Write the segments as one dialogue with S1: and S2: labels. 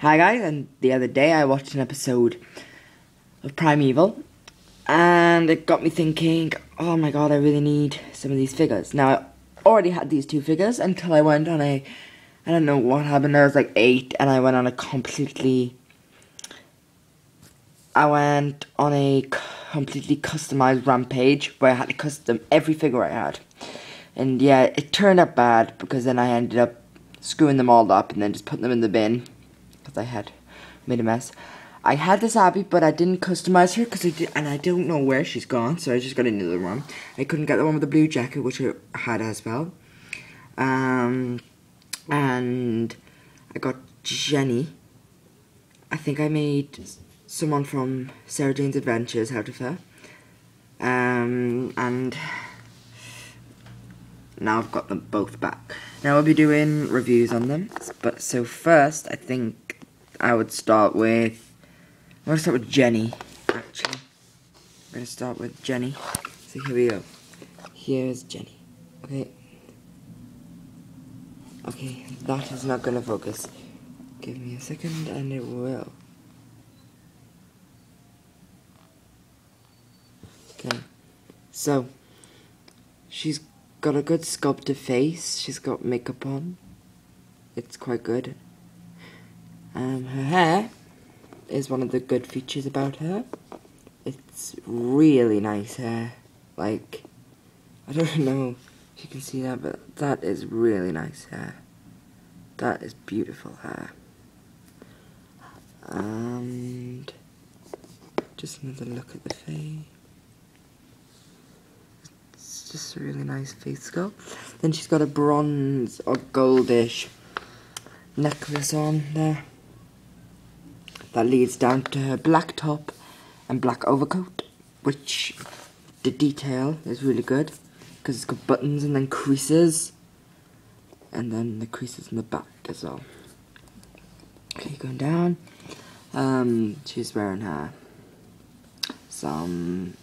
S1: Hi guys, and the other day I watched an episode of Primeval and it got me thinking, oh my god, I really need some of these figures. Now I already had these two figures until I went on a I don't know what happened, I was like eight and I went on a completely I went on a completely customized rampage where I had to custom every figure I had. And yeah, it turned out bad because then I ended up screwing them all up and then just putting them in the bin I had made a mess. I had this Abby, but I didn't customize her because I did, and I don't know where she's gone, so I just got another one. I couldn't get the one with the blue jacket, which I had as well. Um, and I got Jenny. I think I made someone from Sarah Jane's Adventures out of her. Um, and now I've got them both back. Now I'll be doing reviews on them, but so first I think I would start with, I'm going to start with Jenny, actually. I'm going to start with Jenny. So here we go. Here's Jenny. Okay. Okay, that is not going to focus. Give me a second and it will. Okay, so she's got a good sculpted face. She's got makeup on. It's quite good. Um, her hair is one of the good features about her. It's really nice hair. Like, I don't know if you can see that, but that is really nice hair. That is beautiful hair. And just another look at the face It's just a really nice face sculpt. Then she's got a bronze or goldish necklace on there. That leads down to her black top and black overcoat, which the detail is really good because it's got buttons and then creases, and then the creases in the back as well. Okay, going down. Um, she's wearing her some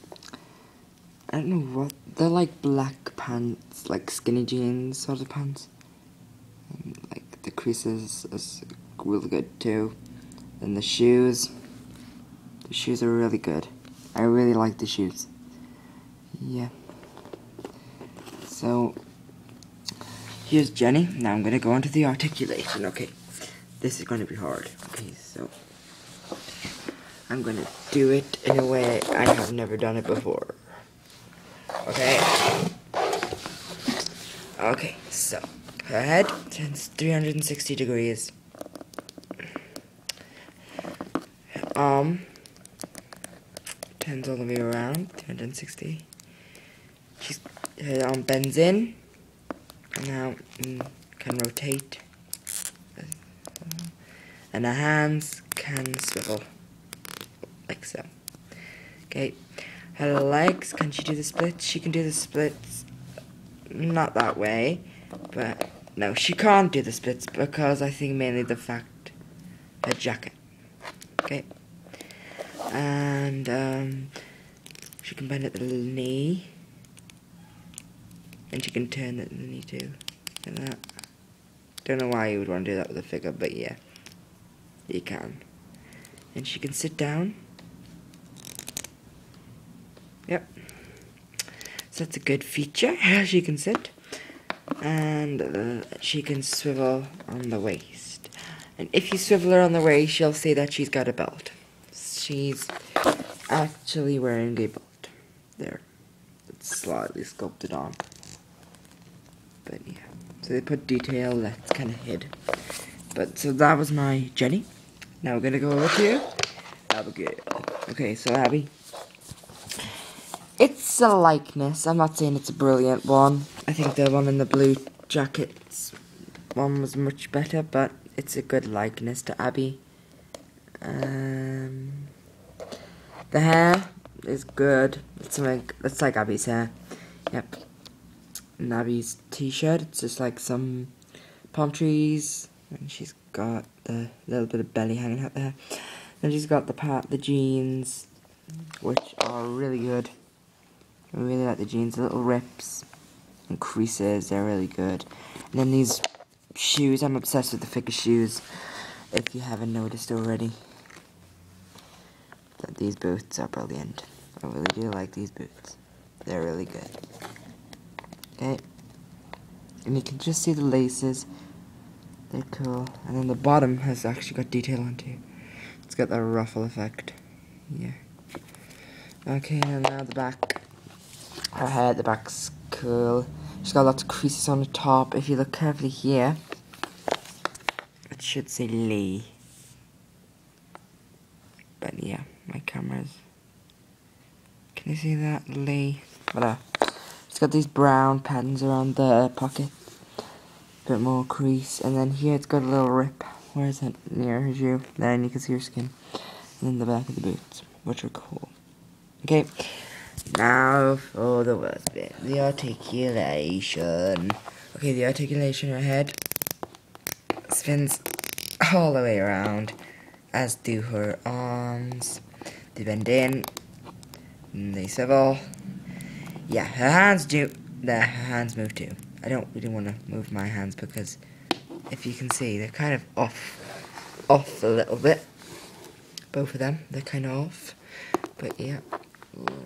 S1: I don't know what they're like black pants, like skinny jeans sort of pants. And, like the creases is really good too. And the shoes, the shoes are really good. I really like the shoes. Yeah. So here's Jenny. Now I'm gonna go on to the articulation. Okay, this is gonna be hard. Okay, so I'm gonna do it in a way I have never done it before. Okay. Okay, so her head turns 360 degrees. Arm turns all the way around 360. She's, her arm bends in and now mm, can rotate. And her hands can swivel like so. Okay. Her legs, can she do the splits? She can do the splits, not that way, but no, she can't do the splits because I think mainly the fact her jacket. Okay. And um, she can bend at the knee. And she can turn at the knee too. Like that. Don't know why you would want to do that with a figure, but yeah. You can. And she can sit down. Yep. So that's a good feature. She can sit. And uh, she can swivel on the waist. And if you swivel her on the waist, you'll see that she's got a belt. She's actually wearing a belt. There. It's slightly sculpted on. But yeah. So they put detail that's kind of hid. But so that was my Jenny. Now we're going to go over to Abigail. Okay, so Abby, it's a likeness. I'm not saying it's a brilliant one. I think the one in the blue jackets one was much better, but it's a good likeness to Abby. Um, the hair is good. It's like it's like Abby's hair. Yep. And Abby's t-shirt. It's just like some palm trees, and she's got the little bit of belly hanging out there. Then she's got the part, the jeans, which are really good. I really like the jeans, the little rips and creases, they're really good. And then these shoes, I'm obsessed with the figure shoes. if you haven't noticed already. That these boots are brilliant. I really do like these boots. They're really good. Okay. And you can just see the laces. They're cool. And then the bottom has actually got detail on too. It's got that ruffle effect. Yeah. Okay, and now the back. Her head, the back's cool. She's got lots of creases on the top. If you look carefully here, it should say Lee. But yeah, my camera's. Can you see that? Lee. Uh, it's got these brown patterns around the pocket. A bit more crease. And then here it's got a little rip. Where is it? Near you. Then you can see your skin. And then the back of the boots, which are cool. Okay. Now for the worst bit, the articulation. Okay, the articulation ahead spins all the way around, as do her arms. Mm, they bend in, and they swivel. Yeah, her hands do. The her hands move too. I don't really want to move my hands because, if you can see, they're kind of off, off a little bit. Both of them, they're kind of off. But yeah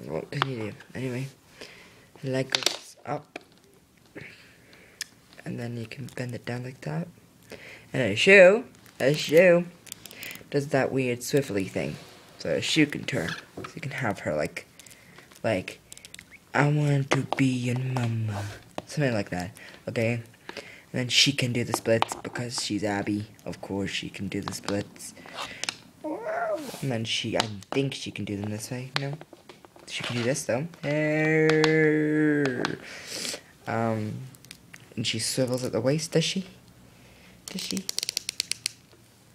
S1: what can you do? Anyway, leg goes up, and then you can bend it down like that. And a shoe, a shoe, does that weird swivelly thing. So she can turn. So you can have her like, like, I want to be your mama. Something like that, okay? And then she can do the splits because she's Abby. Of course, she can do the splits. And then she, I think she can do them this way, no? She can do this though. Um, and she swivels at the waist, does she? Does she?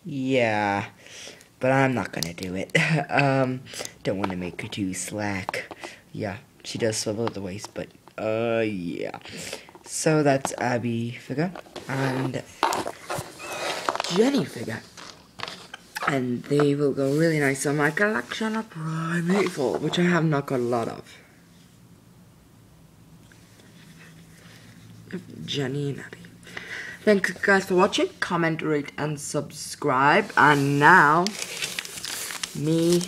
S1: Yeah, but I'm not gonna do it. um, don't want to make her too slack. Yeah, she does swivel at the waist, but uh, yeah. So that's Abby figure and Jenny figure and they will go really nice on my collection of Primeval, which I have not got a lot of. Jenny and Abby. Thank you guys for watching. Comment, rate, and subscribe. And now, me,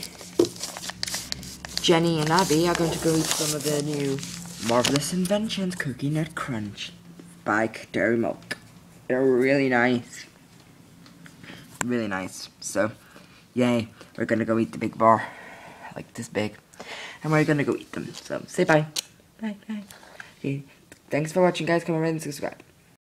S1: Jenny, and Abby are going to go eat some of their new Marvelous Inventions Cookie Nut Crunch by Dairy Milk. They're really nice really nice. So, yay, we're gonna go eat the big bar, like this big, and we're gonna go eat them. So, say bye. Bye, bye. Okay, thanks for watching, guys. Comment, rate, and subscribe.